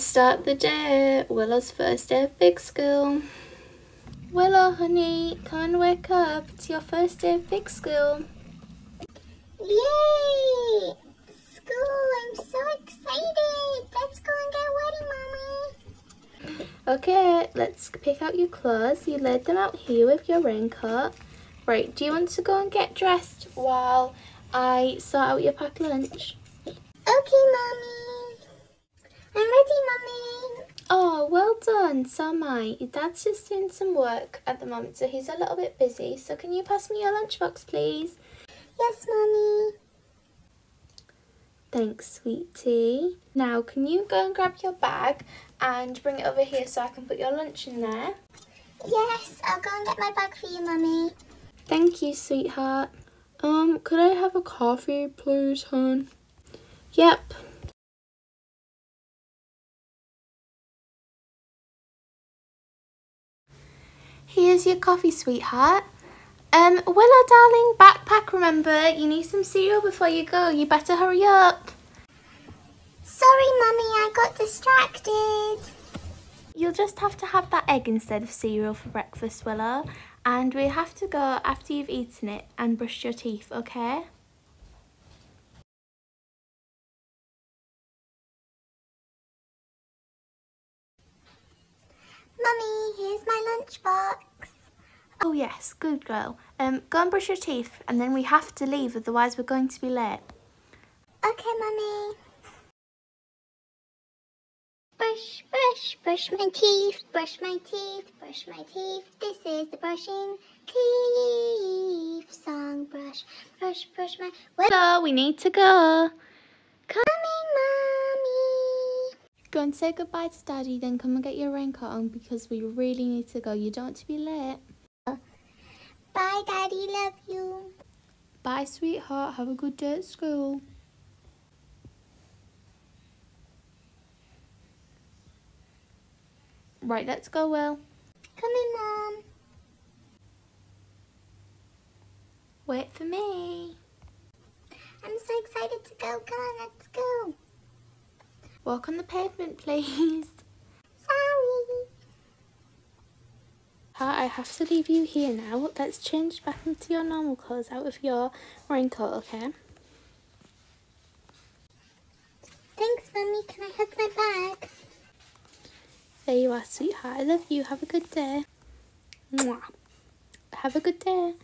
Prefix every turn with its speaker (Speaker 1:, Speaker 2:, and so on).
Speaker 1: start the day. Willow's first day of big school. Willow, honey, come and wake up. It's your first day of big school.
Speaker 2: Yay! School, I'm so excited. Let's go and get ready, Mommy.
Speaker 1: Okay, let's pick out your clothes. You laid them out here with your raincoat. Right, do you want to go and get dressed while I sort out your packed lunch?
Speaker 2: Okay, Mommy. I'm ready, Mommy.
Speaker 1: Oh, well done. So am I. Your dad's just doing some work at the moment, so he's a little bit busy. So can you pass me your lunchbox, please?
Speaker 2: Yes, Mommy.
Speaker 1: Thanks, sweetie. Now, can you go and grab your bag and bring it over here so I can put your lunch in there?
Speaker 2: Yes, I'll go and get my bag for you, Mummy.
Speaker 1: Thank you, sweetheart. Um, could I have a coffee, please, hon? Yep. Here's your coffee, sweetheart. Um, Willow, darling, backpack, remember? You need some cereal before you go. You better hurry up.
Speaker 2: Sorry, Mummy, I got distracted.
Speaker 1: You'll just have to have that egg instead of cereal for breakfast, Willow. And we have to go after you've eaten it and brushed your teeth, okay?
Speaker 2: Lunchbox.
Speaker 1: Oh yes, good girl. Um, go and brush your teeth and then we have to leave, otherwise we're going to be late.
Speaker 2: Okay, Mummy. Brush, brush, brush my teeth, brush my teeth, brush my teeth. This is the brushing teeth song. Brush, brush, brush my...
Speaker 1: Willow, we need to go.
Speaker 2: Coming, Mommy.
Speaker 1: Go and say goodbye to Daddy, then come and get your raincoat on because we really need to go. You don't want to be late.
Speaker 2: Bye, Daddy. Love you.
Speaker 1: Bye, sweetheart. Have a good day at school. Right, let's go, Will.
Speaker 2: Coming, Mom.
Speaker 1: Wait for me.
Speaker 2: I'm so excited to go. Come on, let's go.
Speaker 1: Walk on the pavement, please.
Speaker 2: Sorry.
Speaker 1: I have to leave you here now. Let's change back into your normal clothes out of your raincoat, okay?
Speaker 2: Thanks, Mummy. Can I have my bag?
Speaker 1: There you are, sweetheart. I love you. Have a good day. Mwah. Have a good day.